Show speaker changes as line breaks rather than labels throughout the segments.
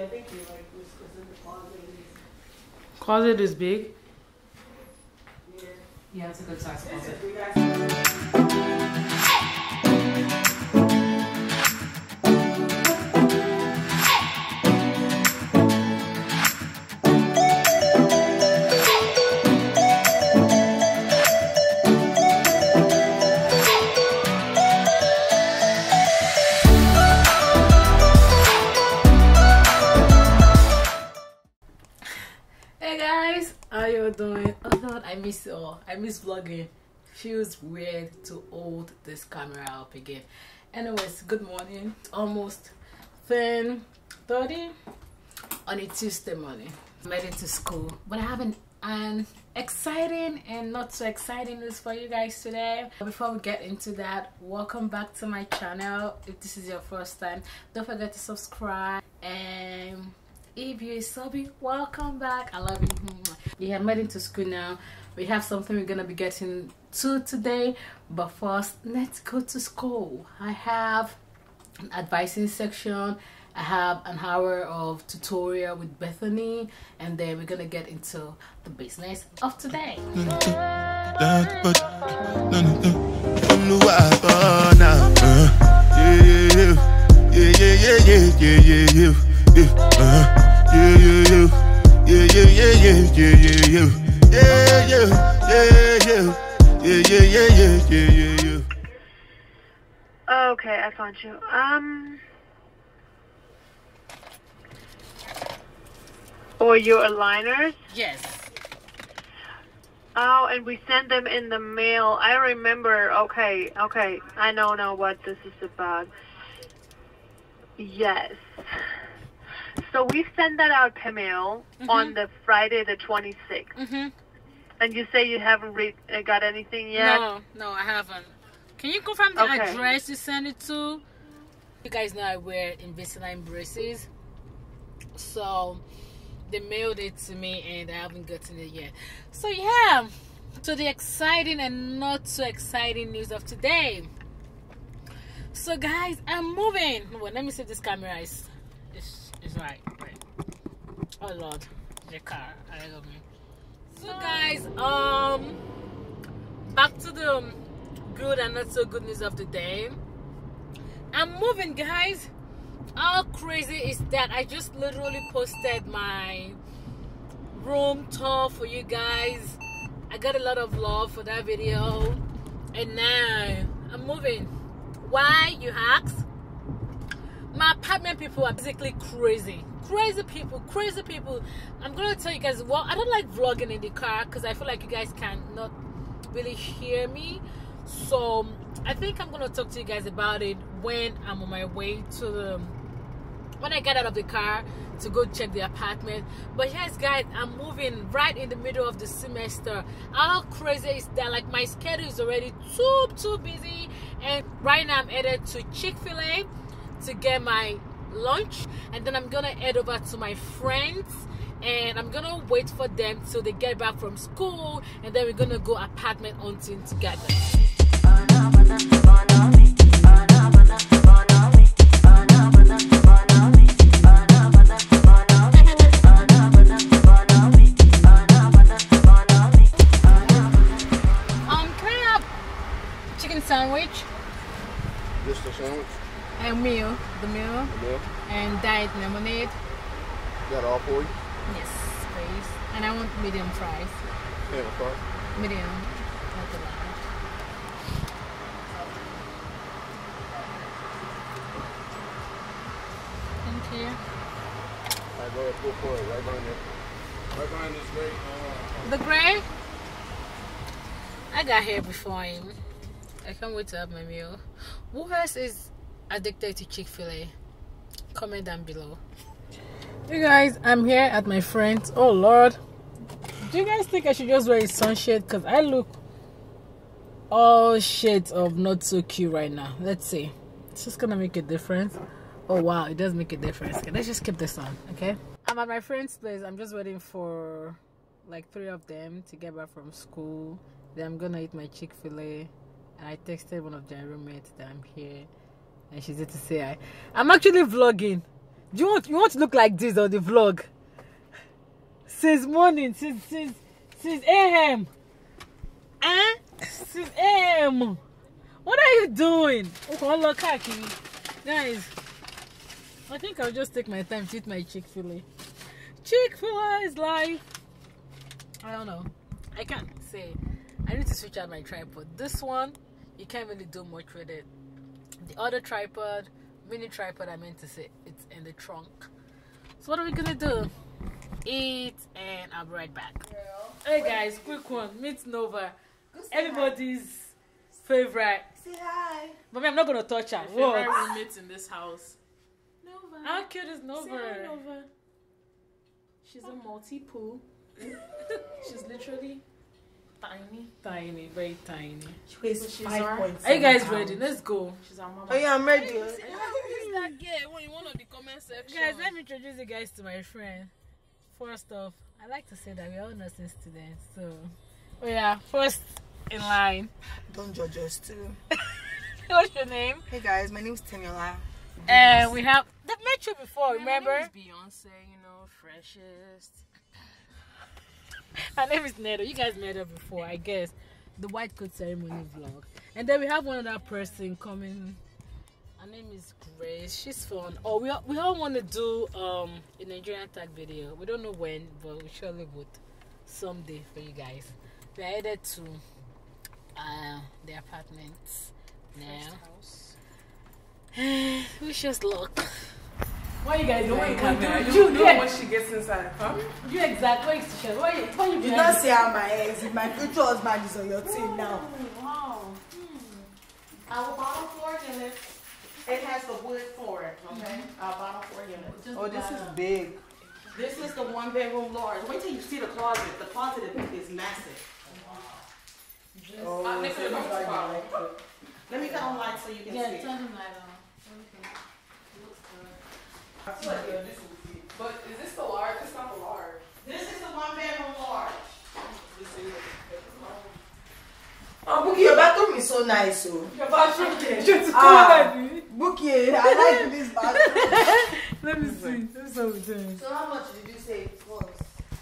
I think you like this because in the closet is
Closet is big.
yeah.
Yeah, it's a good size
Listen,
guys, how you doing? Oh god, I miss you all. I miss vlogging. Feels weird to hold this camera up again. Anyways, good morning. Almost 10 30 on a Tuesday morning. I'm to school, but I have an, an exciting and not so exciting news for you guys today. Before we get into that, welcome back to my channel. If this is your first time, don't forget to subscribe and you're subby, welcome back. I love you. Yeah, I'm heading to school now. We have something we're gonna be getting to today, but first, let's go to school. I have an advising section. I have an hour of tutorial with Bethany, and then we're gonna get into the business of today.
Yeah, yeah, yeah. Yeah, yeah, yeah, yeah, yeah, yeah, yeah. Yeah, yeah, yeah, yeah. Yeah, yeah, yeah, yeah, yeah, yeah.
Okay, I found you. Um. Or your aligners?
Yes.
Oh, and we send them in the mail. I remember. Okay, okay. I know now what this is about. Yes. So we send that out per mail on the Friday the 26th.
Mm-hmm.
And you say you haven't uh, got anything yet?
No, no, I haven't. Can you confirm the
Okay.
address you sent it to? You guys know I wear Invisalign braces. So they mailed it to me and I haven't gotten it yet. So yeah. So the exciting and not so exciting news of today. So guys, I'm moving. Wait, let me see if this camera is right. Right. Oh lord. The car. I love me. So guys, um back to the um, good and not so good news of the day. I'm moving, guys. How crazy is that? I just literally posted my room tour for you guys. I got a lot of love for that video, and now I'm moving. Why, you ask? My apartment people are basically crazy. Crazy people, crazy people. I'm gonna tell you guys, well, I don't like vlogging in the car because I feel like you guys cannot really hear me. So I think I'm gonna talk to you guys about it when I'm on my way to the when I get out of the car to go check the apartment. But yes, guys, I'm moving right in the middle of the semester. How crazy is that? Like my schedule is already too too busy, and right now I'm headed to Chick Fil A to get my lunch, and then I'm gonna head over to my friends. And I'm gonna wait for them till they get back from school, and then we're gonna go apartment hunting together. Um, can I have chicken sandwich
Just a sandwich?
And meal, the meal,
Yeah.
and diet lemonade?
Got all for you?
Yes, please. And I want medium fries.
Yeah, no problem.
Medium, not the large. Thank you.
Right, go ahead, go for it. Right behind you. Right behind this great. Uh,
The gray? I got here before him. I can't wait to have my meal. Who else is addicted to Chick fil A? Comment down below. You guys, I'm here at my friend's. Oh lord. Do you guys think I should just wear a sunshade? Because I look all shades of not so cute right now. Let's see. It's just gonna make a difference. Oh wow, it does make a difference. Okay, let's just keep this on, okay? I'm at my friend's place. I'm just waiting for like three of them to get back from school. Then I'm gonna eat my Chick fil A. And I texted one of their roommates that I'm here. And she's here to say hi. I'm actually vlogging. Do you want you want to look like this on the vlog? Since morning, since since since AM. Eh? Since AM. What are you doing? Oh. Guys, I think I'll just take my time to eat my Chick-fil-A. Chick-fil-A is life. I don't know. I can't say. I need to switch out my tripod. This one, you can't really do much with it. The other tripod, mini tripod, I meant to say, it's in the trunk. So what are we gonna do? Eat, and I'll be right back. Hey guys, quick one. Meet Nova. Everybody's favorite.
Say hi.
But me, I'm not gonna touch her.
Favorite
What?
roommates in this house. Nova.
How cute is Nova?
Say hi, Nova. She's a Maltipoo. She's literally tiny.
Tiny, very tiny.
She weighs
But she's
five points.
Are you guys ready? Let's go.
She's our mama.
Oh yeah, I'm ready.
Who's that girl? When you want on the comment section.
Guys, let me introduce you guys to my friend. First off, I like to say that we're all nursing students. So, oh yeah, first in line.
Don't judge us too.
What's your name?
Hey guys, my name is Teniola.
And uh, we have they've met you before,
My
remember?
name is Beyonce, you know, freshest.
Her name is Nedo. You guys met her before, I guess. The white coat ceremony vlog. And then we have one other person coming. Her name is Grace. She's fun. Oh, we all, we all want to do um a Nigerian tag video. We don't know when, but we surely would someday for you guys. We are headed to uh, the apartments now.
House.
Wish us luck. Why you guys
No
doing
one
camera?
can
You,
do
you,
know what she gets inside. Huh?
you exactly. Why you, why you,
You
behind
not
the-
say I'm my ex. My future husband is on your team hmm, now.
Wow. Our bottom floor unit, it has the wood floor, okay? Mm-hmm. Our bottom floor unit.
Oh, this is big.
This is the one bedroom large. Wait till you see the closet. The closet is, is massive.
Oh,
Uh, Nick,
so this
at the
you like.
Let me cut on light so you can
Yeah,
see.
turn the light on.
But is this the large? It's not the large.
This is the one bedroom large.
Oh, Buki, your bathroom is so nice, oh.
Your bathroom there. Just
Ah. Buki, I like this bathroom.
Let me see. Let me see what we're doing.
so how much did you say it was?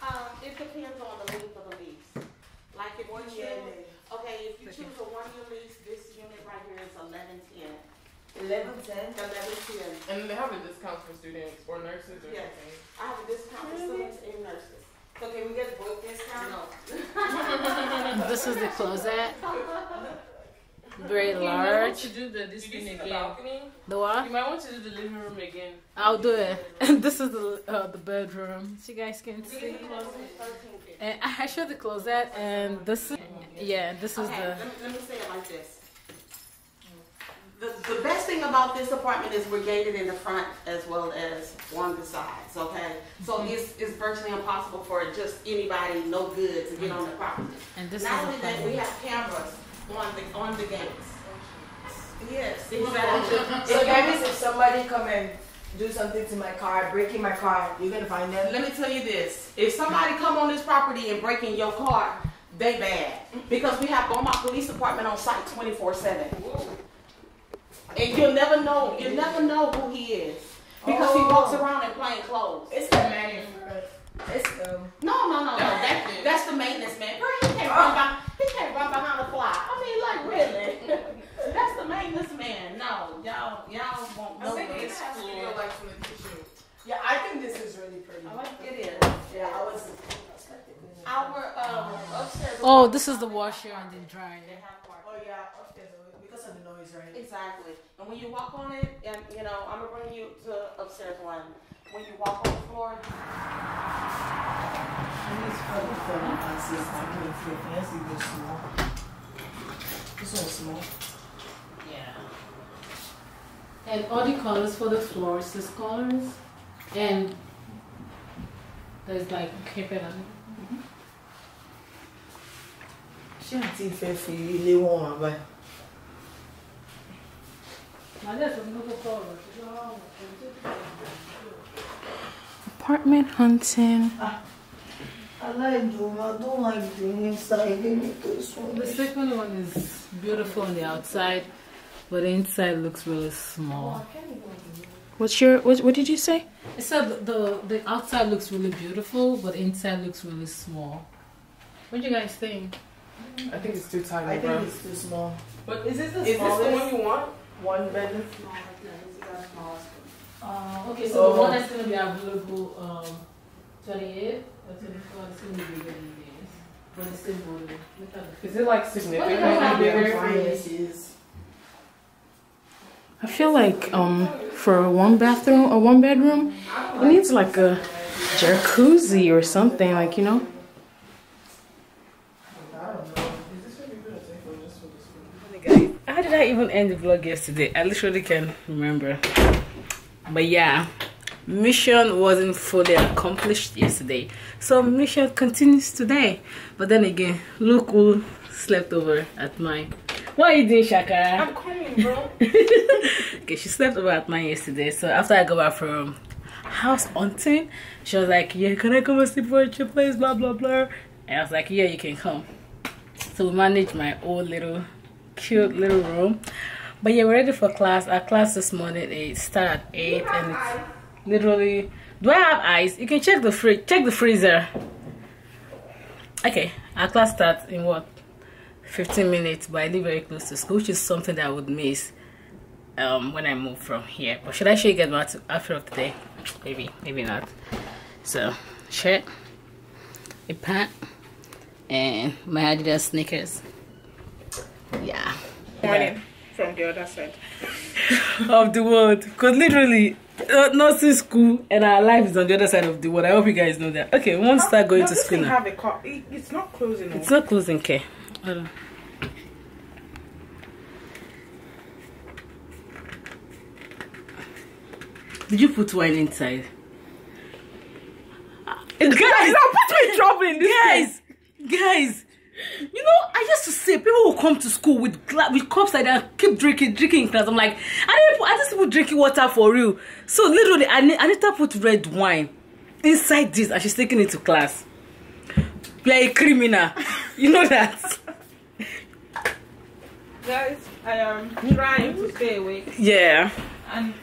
Um, it depends on the length of the lease. Like if
One
you
year
choose, okay, if you choose a one-year lease, this unit right here is eleven ten.
Eleven ten.
Eleven ten.
And they have a discount for students or nurses or
Yes.
anything.
I have a discount for students and nurses.
So can we get both discount?
No.
This is the closet. Very
You might want to do the this
Did you
thing
see the
again.
balcony?
The what?
You might want to do the living room again.
I'll do it. And this is the uh, the bedroom. So you guys can see.
Thirteen fifty.
And I showed the closet, and this is yeah. This is
Okay,
the
let me, let me say it like this. The, the best thing about this apartment is we're gated in the front as well as on the sides, okay? So mm-hmm. it's, it's virtually impossible for just anybody, no good, to get on the property.
and this
Not
the
only that, we have cameras on the, on the gates. Yes, exactly.
So that means if somebody come and do something to my car, breaking my car, you're gonna find them.
Let me tell you this, if somebody come on this property and breaking your car, they bad. Mm-hmm. Because we have Beaumont Police Department on site twenty-four seven. And you'll never know, you'll never know who he is. Because he walks around in plain clothes.
It's the man. It's um.
No, no, no, no, that, that's the maintenance man. Girl, he can't run by, he can't run behind the fly. I mean, like, really? That's the maintenance man. No, y'all, y'all won't
I
know
think
this.
it has to be like from the kitchen.
Yeah, I think this is really pretty.
I like it is.
Yeah, I was.
Our, um, upstairs.
Oh, this is the washer and the dryer.
They have part-
Oh yeah, upstairs because of the noise, right?
Exactly. And when you walk on it, and you know, I'm gonna bring you to upstairs one. When you walk on the floor,
This one's small.
Yeah. And all the colors for the floors, these colors, and there's like carpet on
ṣé àǹtí ìfẹ́ fi ilé wọn wà báyìí?
Apartment hunting.
Ah, I like doing, I don't like doing inside. This one.
The second one is beautiful on the outside, but the inside looks really small.
Oh, What's your what? What did you say?
I said the the outside looks really beautiful, but inside looks really small. What do you guys think?
I think it's too tiny,
I
bro.
think it's too small.
But is this the
Is this the one
you want?
One bedroom.
Uh, okay, so
Oh.
the one that's gonna be available, um, 28 or 24 is gonna be bigger than this, but it's still more. Look.
Is it like
What
significantly
do you have
bigger?
Fine, this is.
I feel like um for a one bathroom or one bedroom, it needs like a jacuzzi or something, like you know.
guys, how did I even end the vlog yesterday? I literally can't remember. But yeah, mission wasn't fully accomplished yesterday. So mission continues today. But then again, look who slept over at mine. What are you doing, Shakara?
I'm coming, bro.
okay, she slept over at mine yesterday. So after I got back from house hunting, she was like, Yeah, can I come and sleep over at your place? Blah blah blah. And I was like, Yeah, you can come. So we managed my old little cute little room. But yeah, we're ready for class. Our class this morning it start at eight and it's literally do I have ice? You can check the fridge check the freezer. Okay, our class starts in what? 15 minutes, but I live very close to school, which is something that I would miss um when I move from here. But should I show you guys outfit- outfit of the day? Maybe, maybe not. So shirt, a pant, and my Adidas sneakers. Yeah.
Morning from the other side.
of the world. Because literally, uh, nursing school and our life is on the other side of the world. I hope you guys know that. Okay, we want to start going
no,
to
this
school
thing
now.
have a car. It, it's not closing.
It's not closing, care. Hold on. Did you put wine inside? Guys,
Now put me in trouble in this
guys, guys. You know, I used to say people will come to school with gla- with cups like that, keep drinking, drinking in class. I'm like, I didn't. I just people drinking water for real. So literally, Ani- Anita put red wine inside this, and she's taking it to class. You are a criminal. You know that.
Guys, I am trying to stay awake,
Yeah.
and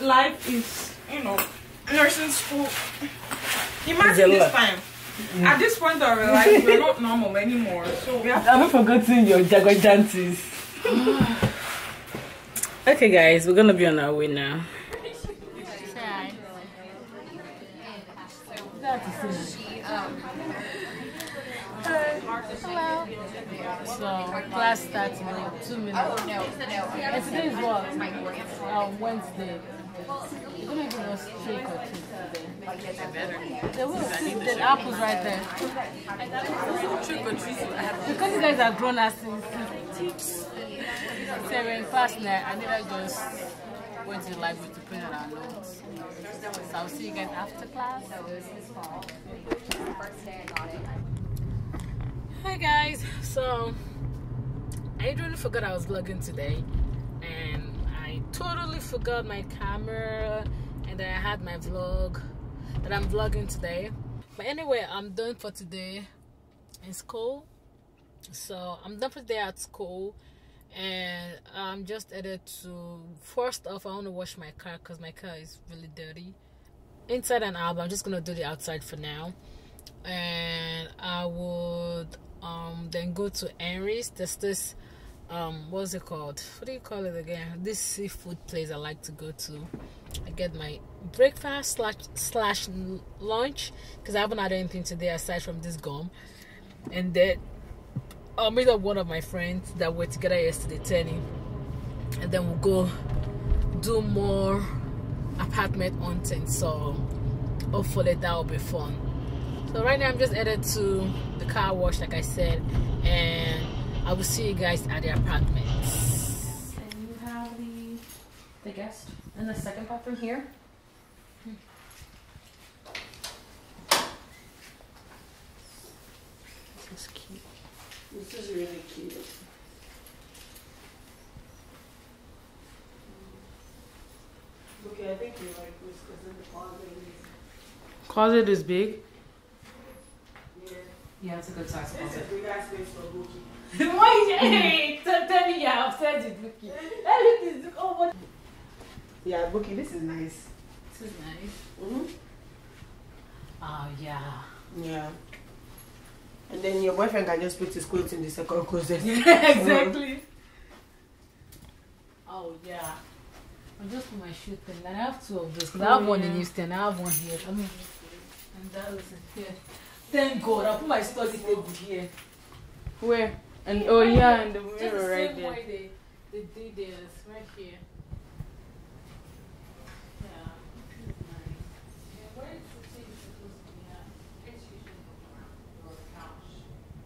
life is, you know, nursing school. Imagine this time. At this point of our life, we're not normal anymore. So we have
I haven't forgotten your Jaguar dances. okay, guys, we're gonna be on our way now. So class starts in like two minutes. Oh no! And today is what? Um, Wednesday. They're gonna give us or treat today. The apples right there. Because you guys are grown as since seven past now, I need to just go to the library to print out our notes. So I'll see you guys after class. Hi guys, so I really forgot I was vlogging today forgot my camera and that I had my vlog that I'm vlogging today. But anyway, I'm done for today in school. So I'm done for today at school and I'm just headed to first off I want to wash my car because my car is really dirty. Inside and out, I'm just gonna do the outside for now. And I would um then go to Henry's. There's this um what's it called? What do you call it again? This seafood place I like to go to. I get my breakfast slash slash lunch because I haven't had anything today aside from this gum. And then I'll meet up one of my friends that were together yesterday, Tenny, and then we'll go do more apartment hunting. So hopefully that will be fun. So right now I'm just headed to the car wash, like I said, and I will see you guys at the apartments.
And you have the the guest in the second bathroom here. This is cute.
This is really cute. Okay, I think you like this because in the closet is
Closet is big.
yeah.
Yeah, it's a good size
This
closet.
is big ass space for Gucci.
Why? Hey, tell, tell me you're upset with Vicky. Everything is oh what?
Yeah, Buki, this is nice.
This is nice.
hmm
Oh yeah.
Yeah. And then your boyfriend can just put his clothes in the second closet.
exactly. Oh yeah. I'm just put my shoe thing. I have two of those. 'cause I have
Oh,
one in
yeah.
Houston. I have one here. I mean, and that is here. Thank God. I put my study table here.
Where? And oh yeah, and the
Just the
mirror right
same
there.
way they, they did theirs. Right here. Yeah. this is nice. Yeah, where is the TV supposed to be at? It's usually on the couch.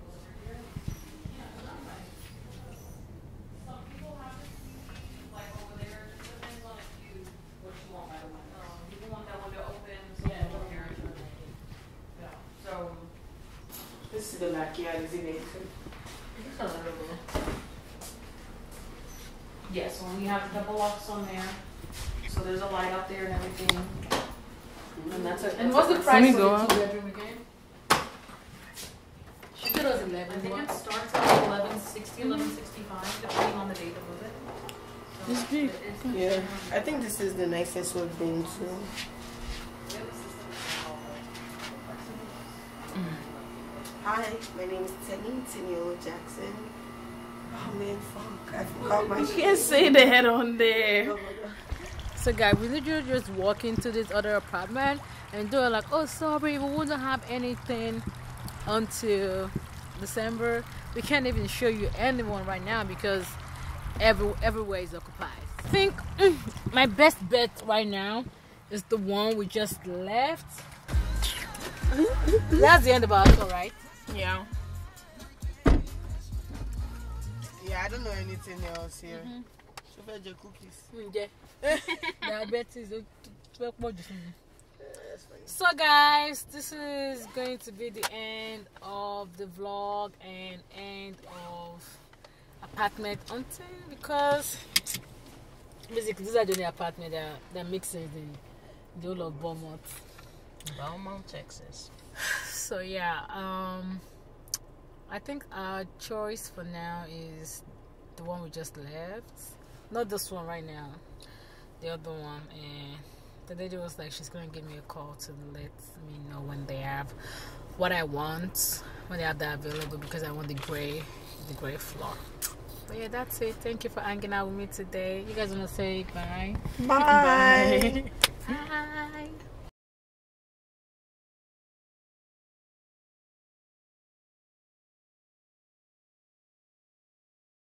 Over here. Yeah, not like. Some people have this TV like over there. It depends you what you want by the.
You want that window open, so
Yeah,
people
over
can
here.
hear it. Yeah, so,
This is the backyard, isn't it?
just a little bit. Yeah, so we have double locks on there, so there's a light out there and everything. And that's it.
And what's the price
me
for the two bedroom again? She said it was
I
eleven.
think
but-
it starts at eleven sixty, mm-hmm. eleven sixty-five, depending on the date of it. So
It's big.
Yeah. I think this is the nicest we've been to. Hi, my name is Tenny Teniola Jackson. Oh man, fuck. I forgot my
You can't say that on there.
Oh.
So guys, we literally just walk into this other apartment and they're like, oh sorry, we wouldn't have anything until December. We can't even show you anyone right now because every everywhere is occupied. I think mm, my best bet right now is the one we just left. That's the end of our tour, right?
Yeah.
Yeah, I don't know anything else here. So far, your cookies.
Yeah. Diabetes. ó fẹ́ pọ̀ jù fún mi. So guys, this is going to be the end of the vlog and end of apartment hunting because basically these are the only apartment that that makes sense in the whole of Beaumont.
Beaumont, Texas.
So yeah, um I think our choice for now is the one we just left. Not this one right now. The other one and the lady was like she's gonna give me a call to let me know when they have what I want, when they have that available because I want the grey the grey floor. But yeah, that's it. Thank you for hanging out with me today. You guys wanna say bye?
Bye.
Bye.